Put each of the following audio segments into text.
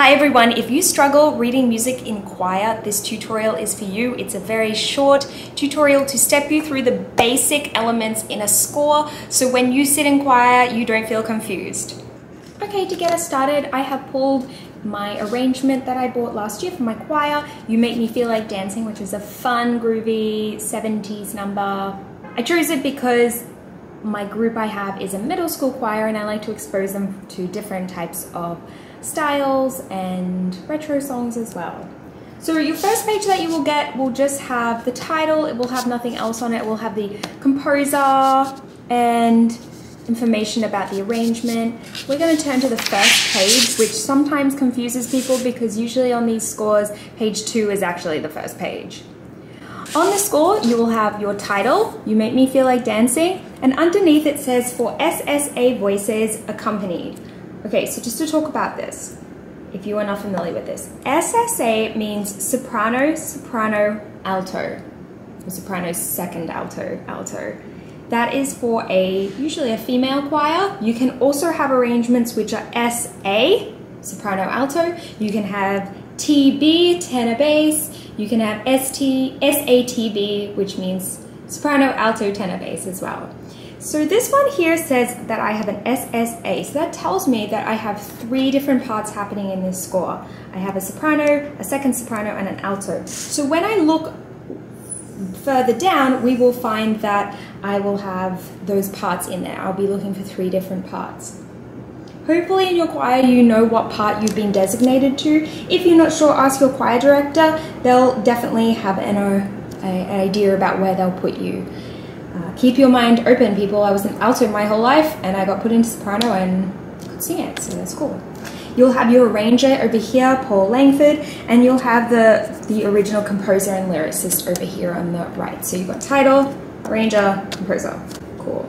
Hi everyone, if you struggle reading music in choir, this tutorial is for you. It's a very short tutorial to step you through the basic elements in a score so when you sit in choir, you don't feel confused. Okay, to get us started, I have pulled my arrangement that I bought last year for my choir, You Make Me Feel Like Dancing, which is a fun, groovy 70s number. I chose it because my group I have is a middle school choir and I like to expose them to different types of styles and retro songs as well. So your first page that you will get will just have the title, it will have nothing else on it, it will have the composer and information about the arrangement. We're going to turn to the first page, which sometimes confuses people because usually on these scores, page two is actually the first page. On the score, you will have your title, You Make Me Feel Like Dancing, and underneath it says for SSA voices accompanied. Okay, so just to talk about this, if you are not familiar with this, SSA means soprano, soprano, alto, or soprano, second alto, alto. That is for a usually a female choir. You can also have arrangements which are SA, soprano, alto. You can have TB, tenor bass. You can have ST, SATB, which means soprano, alto, tenor bass as well. So this one here says that I have an SSA. So that tells me that I have three different parts happening in this score. I have a soprano, a second soprano, and an alto. So when I look further down, we will find that I will have those parts in there. I'll be looking for three different parts. Hopefully in your choir you know what part you've been designated to. If you're not sure, ask your choir director. They'll definitely have an, uh, an idea about where they'll put you. Uh, keep your mind open, people. I was an alto my whole life, and I got put into soprano and could sing it, so that's cool. You'll have your arranger over here, Paul Langford, and you'll have the, the original composer and lyricist over here on the right. So you've got title, arranger, composer. Cool.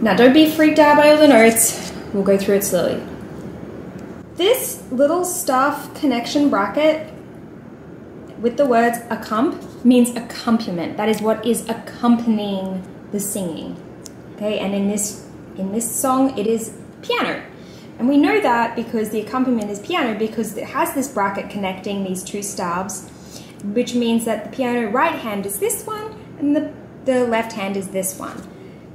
Now don't be freaked out by all the notes. We'll go through it slowly. This little staff connection bracket with the words accomp means accompaniment. That is what is accompanying the singing. Okay, and in this in this song it is piano. And we know that because the accompaniment is piano because it has this bracket connecting these two stabs, which means that the piano right hand is this one and the, the left hand is this one.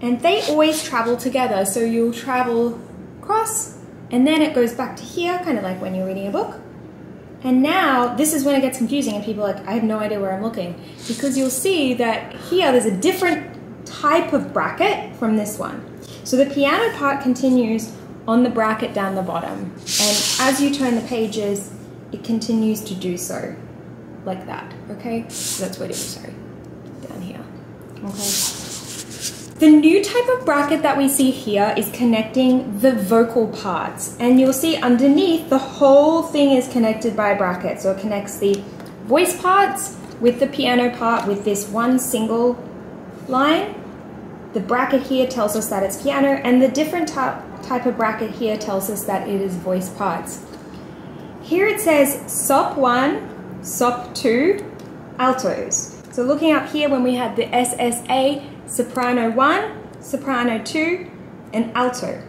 And they always travel together, so you'll travel cross and then it goes back to here, kind of like when you're reading a book. And now this is when it gets confusing and people are like, I have no idea where I'm looking. Because you'll see that here there's a different type of bracket from this one. So the piano part continues on the bracket down the bottom. And as you turn the pages, it continues to do so, like that, okay? So that's what it is, sorry, down here, okay? The new type of bracket that we see here is connecting the vocal parts. And you'll see underneath the whole thing is connected by a bracket. So it connects the voice parts with the piano part with this one single line. The bracket here tells us that it's piano and the different type of bracket here tells us that it is voice parts. Here it says SOP 1, SOP 2, altos. So looking up here when we had the SSA, soprano 1, soprano 2, and alto.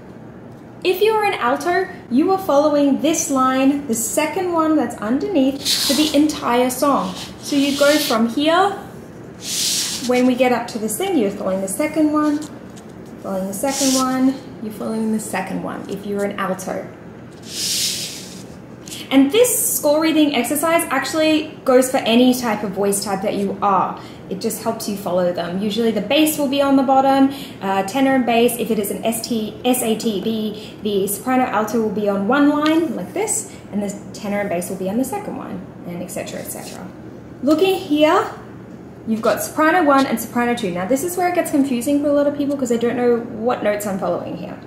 If you're an alto, you are following this line, the second one that's underneath, for the entire song. So you go from here, when we get up to this thing, you're following the second one, following the second one, you're following the second one, if you're an alto. And this score reading exercise actually goes for any type of voice type that you are. It just helps you follow them. Usually the bass will be on the bottom, uh, tenor and bass. If it is an ST, SATB, the soprano alto will be on one line like this, and the tenor and bass will be on the second one, and etc. etc. Looking here, you've got soprano one and soprano two. Now this is where it gets confusing for a lot of people because they don't know what notes I'm following here.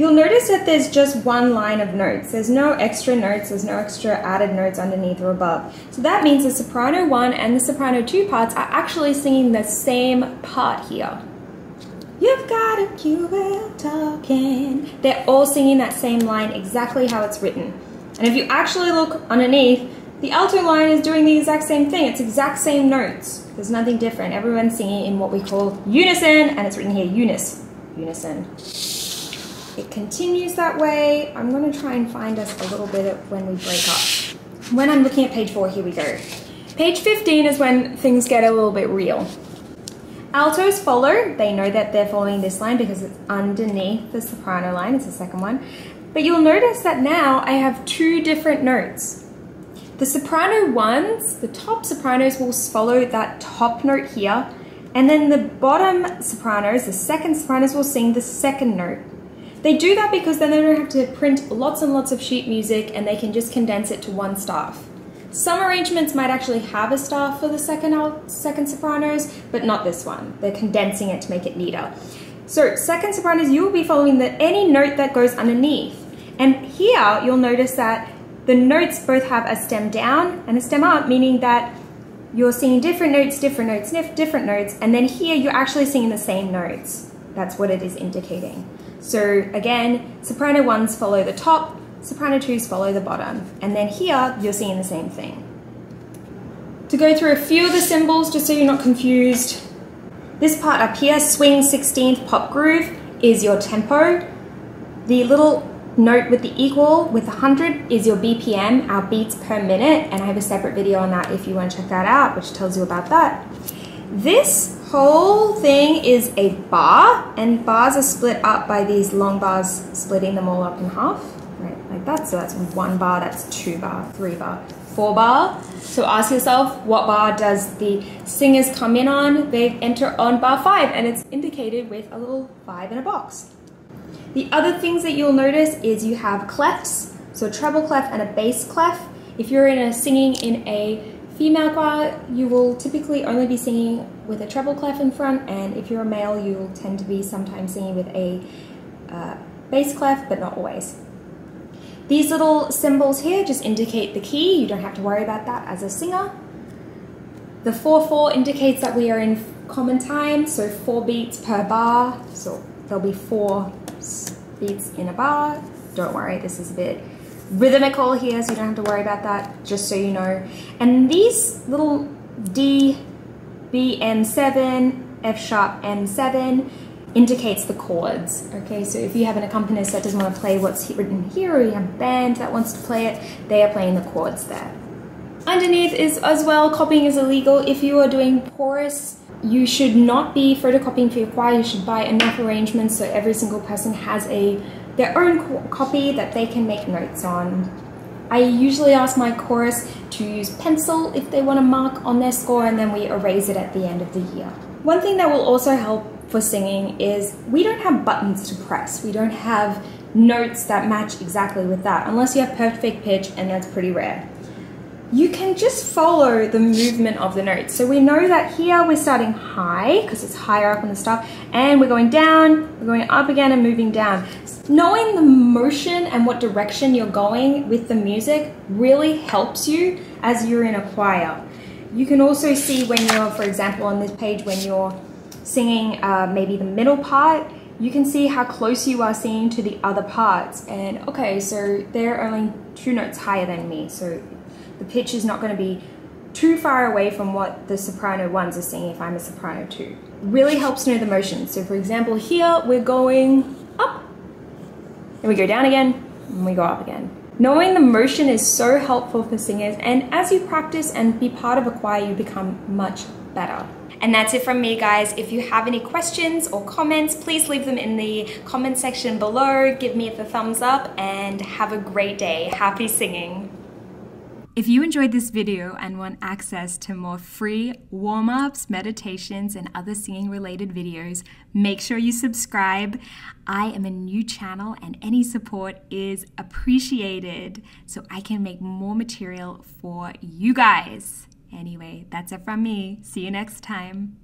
You'll notice that there's just one line of notes. There's no extra notes, there's no extra added notes underneath or above. So that means the soprano 1 and the soprano 2 parts are actually singing the same part here. You've got a cute talking. They're all singing that same line exactly how it's written. And if you actually look underneath, the alto line is doing the exact same thing. It's exact same notes. There's nothing different. Everyone's singing in what we call unison, and it's written here, unis, unison. It continues that way. I'm going to try and find us a little bit when we break up. When I'm looking at page four, here we go. Page 15 is when things get a little bit real. Altos follow, they know that they're following this line because it's underneath the soprano line, it's the second one. But you'll notice that now I have two different notes. The soprano ones, the top sopranos will follow that top note here, and then the bottom sopranos, the second sopranos will sing the second note. They do that because then they don't have to print lots and lots of sheet music and they can just condense it to one staff. Some arrangements might actually have a staff for the second, second sopranos, but not this one. They're condensing it to make it neater. So second sopranos, you will be following the, any note that goes underneath. And here you'll notice that the notes both have a stem down and a stem up, meaning that you're singing different notes, different notes, different notes, and then here you're actually singing the same notes. That's what it is indicating. So again, soprano ones follow the top, soprano twos follow the bottom. And then here, you're seeing the same thing. To go through a few of the symbols, just so you're not confused, this part up here, swing 16th pop groove, is your tempo. The little note with the equal with 100 is your BPM, our beats per minute, and I have a separate video on that if you want to check that out, which tells you about that. This whole thing is a bar, and bars are split up by these long bars, splitting them all up in half right, like that. So that's one bar, that's two bar, three bar, four bar. So ask yourself, what bar does the singers come in on? They enter on bar five and it's indicated with a little five in a box. The other things that you'll notice is you have clefs, so a treble clef and a bass clef. If you're in a singing in a female choir, you will typically only be singing with a treble clef in front, and if you're a male, you'll tend to be sometimes singing with a uh, bass clef, but not always. These little symbols here just indicate the key. You don't have to worry about that as a singer. The 4-4 indicates that we are in common time, so four beats per bar. So there'll be four beats in a bar. Don't worry, this is a bit rhythmical here, so you don't have to worry about that, just so you know. And these little D, B, M7, F sharp, M7, indicates the chords. Okay, so if you have an accompanist that doesn't want to play what's written here, or you have a band that wants to play it, they are playing the chords there. Underneath is as well, copying is illegal. If you are doing chorus, you should not be photocopying for your choir. You should buy enough arrangements so every single person has a their own copy that they can make notes on. I usually ask my chorus to use pencil if they want to mark on their score and then we erase it at the end of the year. One thing that will also help for singing is we don't have buttons to press. We don't have notes that match exactly with that, unless you have perfect pitch, and that's pretty rare. You can just follow the movement of the notes. So we know that here we're starting high, because it's higher up on the staff, and we're going down, we're going up again and moving down. Knowing the motion and what direction you're going with the music really helps you as you're in a choir. You can also see when you're, for example, on this page, when you're singing uh, maybe the middle part, you can see how close you are singing to the other parts. And okay, so they're only two notes higher than me, so the pitch is not going to be too far away from what the soprano ones are singing if I'm a soprano too. Really helps know the motion. So for example, here we're going up, and we go down again, and we go up again. Knowing the motion is so helpful for singers, and as you practice and be part of a choir, you become much better. And that's it from me, guys. If you have any questions or comments, please leave them in the comment section below. Give me the thumbs up and have a great day. Happy singing. If you enjoyed this video and want access to more free warm-ups, meditations, and other singing related videos, make sure you subscribe. I am a new channel and any support is appreciated so I can make more material for you guys. Anyway, that's it from me. See you next time.